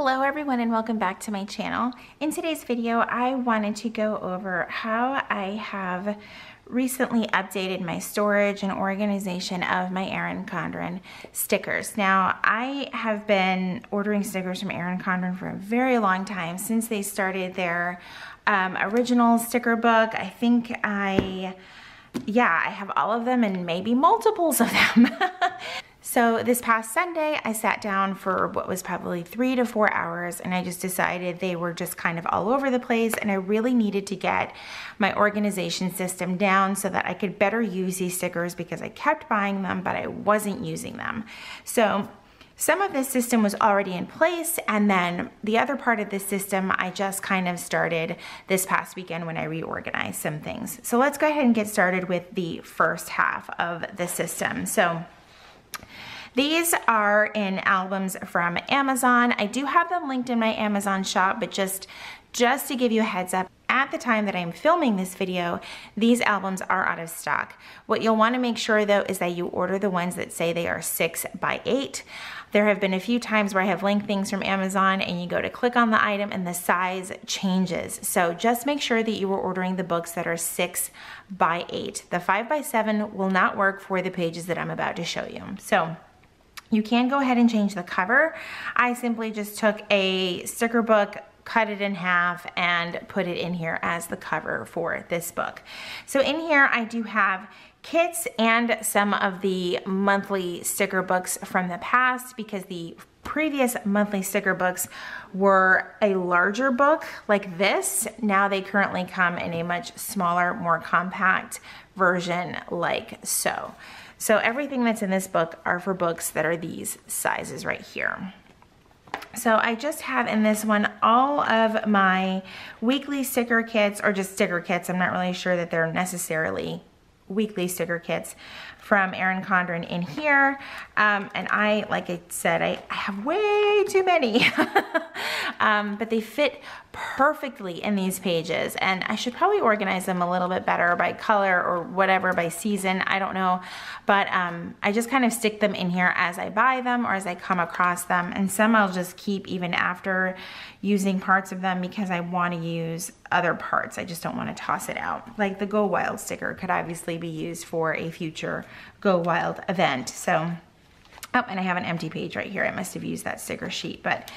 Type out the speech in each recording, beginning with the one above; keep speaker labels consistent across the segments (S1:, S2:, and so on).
S1: Hello everyone and welcome back to my channel. In today's video, I wanted to go over how I have recently updated my storage and organization of my Erin Condren stickers. Now, I have been ordering stickers from Erin Condren for a very long time since they started their um, original sticker book. I think I, yeah, I have all of them and maybe multiples of them. So this past Sunday, I sat down for what was probably three to four hours and I just decided they were just kind of all over the place and I really needed to get my organization system down so that I could better use these stickers because I kept buying them, but I wasn't using them. So some of this system was already in place and then the other part of the system I just kind of started this past weekend when I reorganized some things. So let's go ahead and get started with the first half of the system. So these are in albums from Amazon. I do have them linked in my Amazon shop, but just, just to give you a heads up, at the time that I'm filming this video, these albums are out of stock. What you'll wanna make sure though is that you order the ones that say they are six by eight. There have been a few times where I have linked things from Amazon and you go to click on the item and the size changes. So just make sure that you are ordering the books that are six by eight. The five by seven will not work for the pages that I'm about to show you. So you can go ahead and change the cover. I simply just took a sticker book, cut it in half and put it in here as the cover for this book. So in here I do have kits and some of the monthly sticker books from the past because the previous monthly sticker books were a larger book like this. Now they currently come in a much smaller, more compact version like so. So everything that's in this book are for books that are these sizes right here. So I just have in this one all of my weekly sticker kits or just sticker kits. I'm not really sure that they're necessarily weekly sticker kits from Erin Condren in here. Um, and I, like I said, I, I have way too many. um, but they fit perfectly in these pages. And I should probably organize them a little bit better by color or whatever, by season, I don't know. But um, I just kind of stick them in here as I buy them or as I come across them. And some I'll just keep even after using parts of them because I want to use other parts. I just don't want to toss it out. Like the Go Wild sticker could obviously be used for a future Go Wild event. So, oh, and I have an empty page right here. I must have used that sticker sheet, but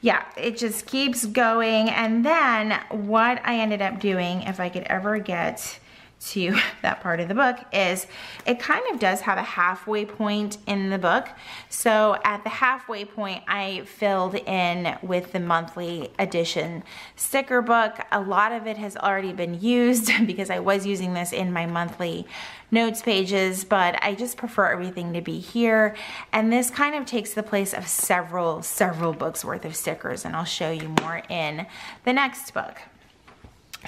S1: yeah, it just keeps going. And then what I ended up doing, if I could ever get to that part of the book is it kind of does have a halfway point in the book. So at the halfway point, I filled in with the monthly edition sticker book. A lot of it has already been used because I was using this in my monthly notes pages, but I just prefer everything to be here. And this kind of takes the place of several, several books worth of stickers, and I'll show you more in the next book.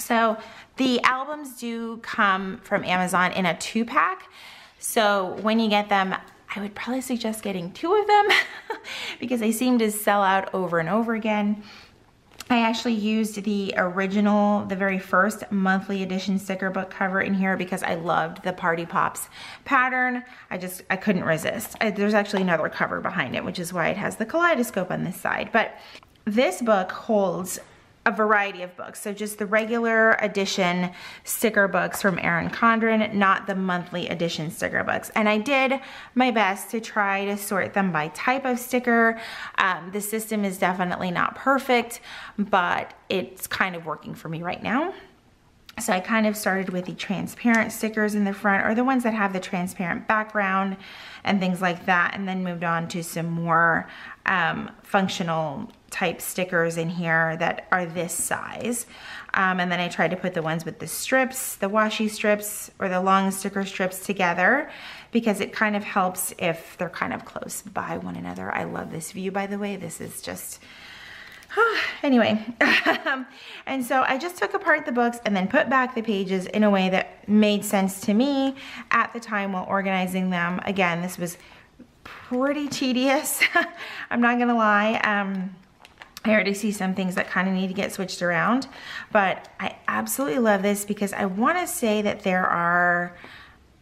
S1: So the albums do come from Amazon in a two pack. So when you get them, I would probably suggest getting two of them because they seem to sell out over and over again. I actually used the original, the very first monthly edition sticker book cover in here because I loved the Party Pops pattern. I just, I couldn't resist. I, there's actually another cover behind it, which is why it has the kaleidoscope on this side. But this book holds a variety of books. So just the regular edition sticker books from Erin Condren, not the monthly edition sticker books. And I did my best to try to sort them by type of sticker. Um, the system is definitely not perfect, but it's kind of working for me right now. So I kind of started with the transparent stickers in the front or the ones that have the transparent background and things like that and then moved on to some more um, functional type stickers in here that are this size. Um, and then I tried to put the ones with the strips, the washi strips or the long sticker strips together because it kind of helps if they're kind of close by one another. I love this view, by the way. This is just, anyway. and so I just took apart the books and then put back the pages in a way that made sense to me at the time while organizing them. Again, this was pretty tedious. I'm not gonna lie. Um, I already see some things that kind of need to get switched around, but I absolutely love this because I want to say that there are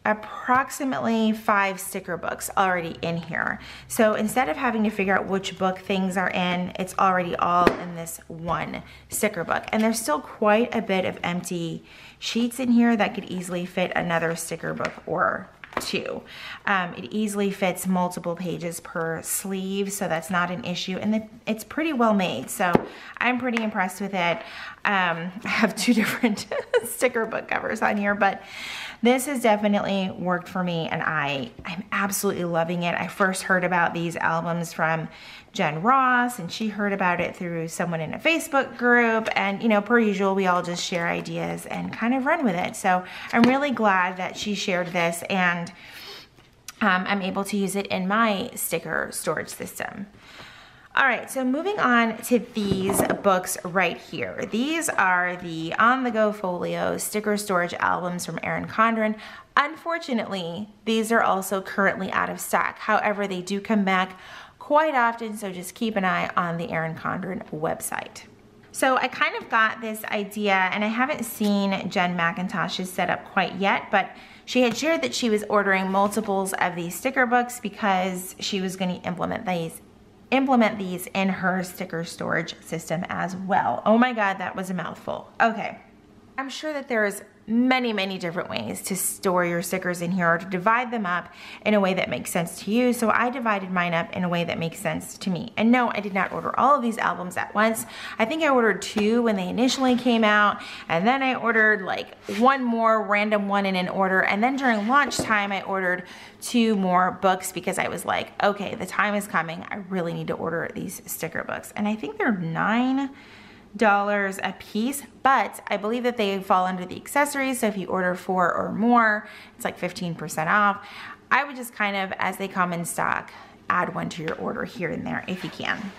S1: approximately five sticker books already in here. So instead of having to figure out which book things are in, it's already all in this one sticker book. And there's still quite a bit of empty sheets in here that could easily fit another sticker book or two. Um, it easily fits multiple pages per sleeve, so that's not an issue. And the, it's pretty well made, so I'm pretty impressed with it. Um, I have two different sticker book covers on here, but this has definitely worked for me and I, I'm absolutely loving it. I first heard about these albums from Jen Ross and she heard about it through someone in a Facebook group and you know per usual we all just share ideas and kind of run with it so I'm really glad that she shared this and um, I'm able to use it in my sticker storage system. All right, so moving on to these books right here. These are the On The Go Folio sticker storage albums from Erin Condren. Unfortunately, these are also currently out of stock. However, they do come back quite often, so just keep an eye on the Erin Condren website. So I kind of got this idea, and I haven't seen Jen McIntosh's setup quite yet, but she had shared that she was ordering multiples of these sticker books because she was going to implement these implement these in her sticker storage system as well. Oh my God, that was a mouthful. Okay. I'm sure that there's many, many different ways to store your stickers in here or to divide them up in a way that makes sense to you. So I divided mine up in a way that makes sense to me. And no, I did not order all of these albums at once. I think I ordered two when they initially came out. And then I ordered like one more random one in an order. And then during launch time, I ordered two more books because I was like, okay, the time is coming. I really need to order these sticker books. And I think they're nine dollars a piece, but I believe that they fall under the accessories. So if you order four or more, it's like 15% off. I would just kind of, as they come in stock, add one to your order here and there if you can.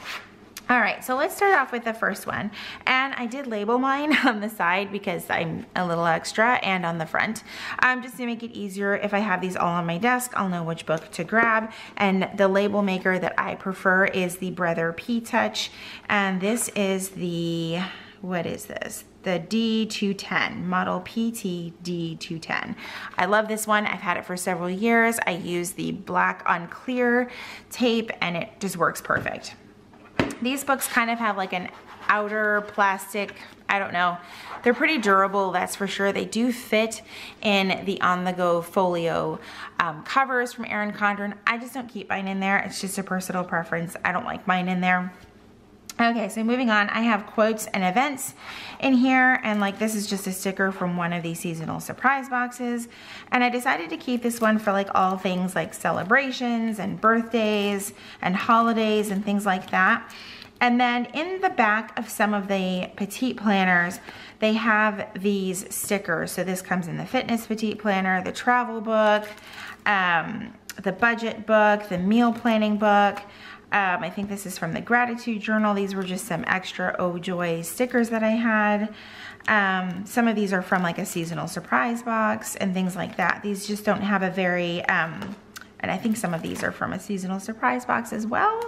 S1: All right, so let's start off with the first one. And I did label mine on the side because I'm a little extra and on the front. Um, just to make it easier, if I have these all on my desk, I'll know which book to grab. And the label maker that I prefer is the Brother P-Touch. And this is the, what is this? the D210, model PT D210. I love this one. I've had it for several years. I use the black on clear tape and it just works perfect. These books kind of have like an outer plastic, I don't know. They're pretty durable, that's for sure. They do fit in the on-the-go folio um, covers from Erin Condren. I just don't keep mine in there. It's just a personal preference. I don't like mine in there. Okay, so moving on, I have quotes and events in here, and like this is just a sticker from one of these seasonal surprise boxes. And I decided to keep this one for like all things like celebrations and birthdays and holidays and things like that. And then in the back of some of the petite planners, they have these stickers. So this comes in the fitness petite planner, the travel book, um, the budget book, the meal planning book, um, I think this is from the gratitude journal. These were just some extra Oh Joy stickers that I had. Um, some of these are from like a seasonal surprise box and things like that. These just don't have a very, um, and I think some of these are from a seasonal surprise box as well.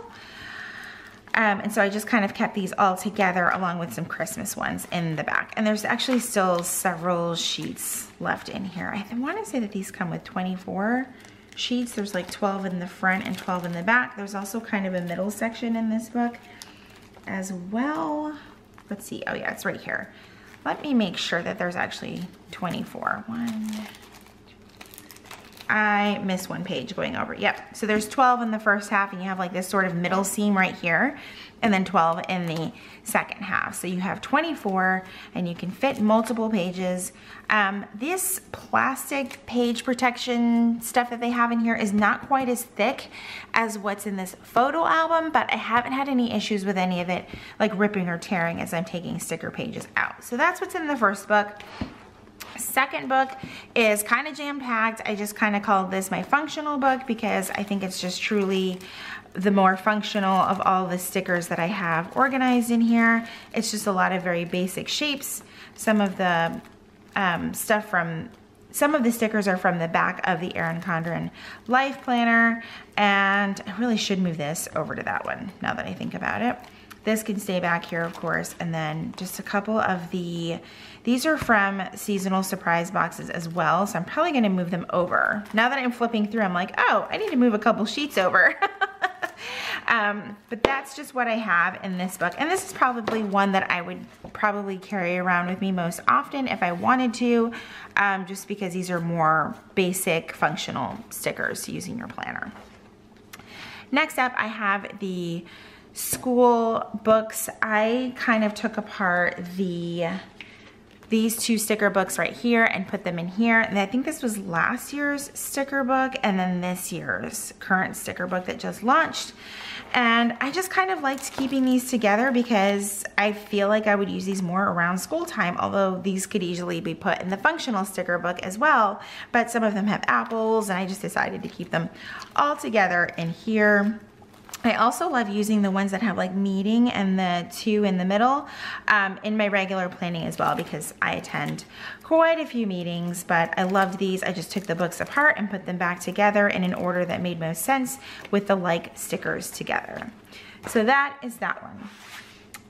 S1: Um, and so I just kind of kept these all together along with some Christmas ones in the back. And there's actually still several sheets left in here. I want to say that these come with 24 sheets. There's like 12 in the front and 12 in the back. There's also kind of a middle section in this book as well. Let's see. Oh yeah, it's right here. Let me make sure that there's actually 24. One, I missed one page going over. Yep. So there's 12 in the first half and you have like this sort of middle seam right here and then 12 in the second half. So you have 24 and you can fit multiple pages. Um, this plastic page protection stuff that they have in here is not quite as thick as what's in this photo album, but I haven't had any issues with any of it like ripping or tearing as I'm taking sticker pages out. So that's what's in the first book. Second book is kind of jam-packed. I just kind of called this my functional book because I think it's just truly the more functional of all the stickers that I have organized in here. It's just a lot of very basic shapes. Some of the um, stuff from, some of the stickers are from the back of the Erin Condren Life Planner, and I really should move this over to that one now that I think about it. This can stay back here, of course. And then just a couple of the, these are from seasonal surprise boxes as well. So I'm probably gonna move them over. Now that I'm flipping through, I'm like, oh, I need to move a couple sheets over. Um, but that's just what I have in this book. And this is probably one that I would probably carry around with me most often if I wanted to, um, just because these are more basic functional stickers to use in your planner. Next up, I have the school books. I kind of took apart the these two sticker books right here and put them in here. And I think this was last year's sticker book and then this year's current sticker book that just launched. And I just kind of liked keeping these together because I feel like I would use these more around school time, although these could easily be put in the functional sticker book as well. But some of them have apples and I just decided to keep them all together in here. I also love using the ones that have like meeting and the two in the middle um, in my regular planning as well because I attend quite a few meetings, but I loved these. I just took the books apart and put them back together in an order that made most sense with the like stickers together. So that is that one.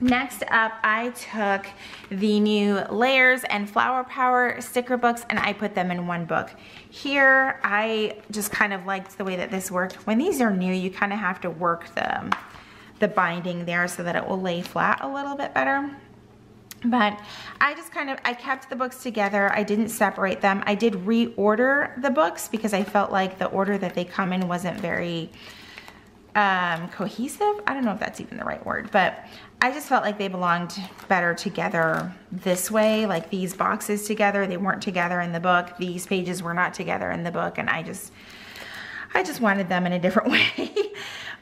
S1: Next up, I took the new Layers and Flower Power sticker books and I put them in one book. Here, I just kind of liked the way that this worked. When these are new, you kind of have to work the, the binding there so that it will lay flat a little bit better. But I just kind of, I kept the books together. I didn't separate them. I did reorder the books because I felt like the order that they come in wasn't very um, cohesive. I don't know if that's even the right word, but I just felt like they belonged better together this way, like these boxes together. They weren't together in the book. These pages were not together in the book, and I just, I just wanted them in a different way.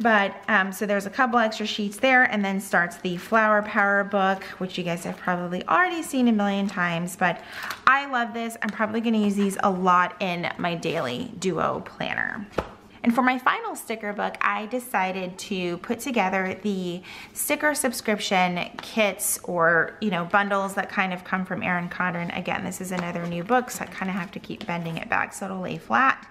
S1: but um, so there's a couple extra sheets there, and then starts the Flower Power book, which you guys have probably already seen a million times. But I love this. I'm probably going to use these a lot in my daily duo planner. And for my final sticker book, I decided to put together the sticker subscription kits or, you know, bundles that kind of come from Erin Condren. Again, this is another new book, so I kind of have to keep bending it back so it'll lay flat.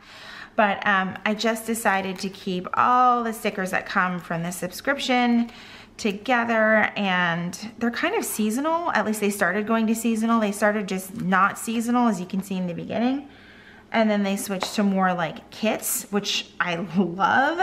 S1: But um, I just decided to keep all the stickers that come from the subscription together and they're kind of seasonal. At least they started going to seasonal. They started just not seasonal as you can see in the beginning and then they switched to more like kits, which I love.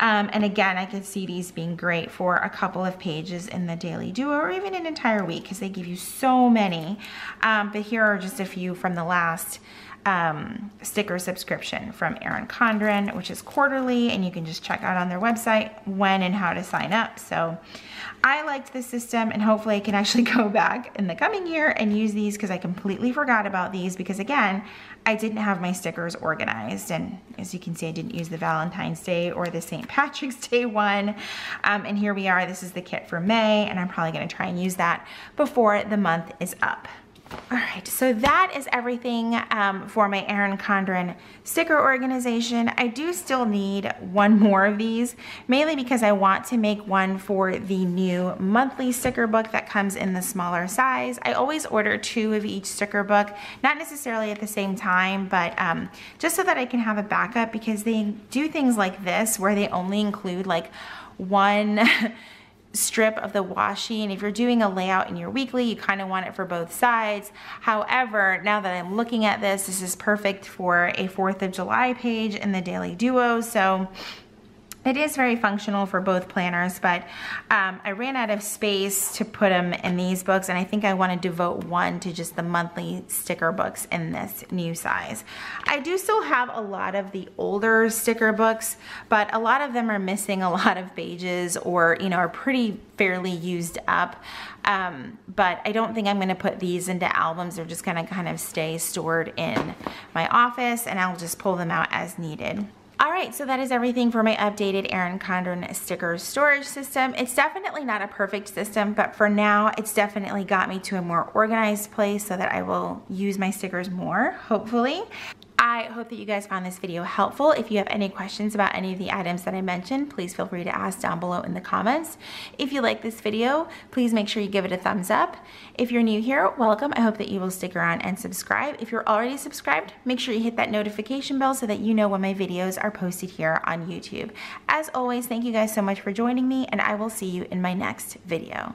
S1: Um, and again, I could see these being great for a couple of pages in the Daily Duo or even an entire week because they give you so many. Um, but here are just a few from the last um, sticker subscription from Erin Condren, which is quarterly, and you can just check out on their website when and how to sign up. So I liked the system and hopefully I can actually go back in the coming year and use these because I completely forgot about these because again, I didn't have my stickers organized and as you can see, I didn't use the Valentine's Day or the St. Patrick's Day one. Um, and here we are, this is the kit for May and I'm probably gonna try and use that before the month is up. All right, so that is everything um, for my Erin Condren sticker organization. I do still need one more of these, mainly because I want to make one for the new monthly sticker book that comes in the smaller size. I always order two of each sticker book, not necessarily at the same time, but um, just so that I can have a backup because they do things like this where they only include like one strip of the washi and if you're doing a layout in your weekly you kind of want it for both sides. However now that I'm looking at this this is perfect for a 4th of July page in the daily duo. So it is very functional for both planners, but um, I ran out of space to put them in these books, and I think I want to devote one to just the monthly sticker books in this new size. I do still have a lot of the older sticker books, but a lot of them are missing a lot of pages or, you know, are pretty fairly used up. Um, but I don't think I'm going to put these into albums. They're just going to kind of stay stored in my office, and I'll just pull them out as needed. All right, so that is everything for my updated Erin Condren sticker storage system. It's definitely not a perfect system, but for now, it's definitely got me to a more organized place so that I will use my stickers more, hopefully. I hope that you guys found this video helpful. If you have any questions about any of the items that I mentioned, please feel free to ask down below in the comments. If you like this video, please make sure you give it a thumbs up. If you're new here, welcome. I hope that you will stick around and subscribe. If you're already subscribed, make sure you hit that notification bell so that you know when my videos are posted here on YouTube. As always, thank you guys so much for joining me and I will see you in my next video.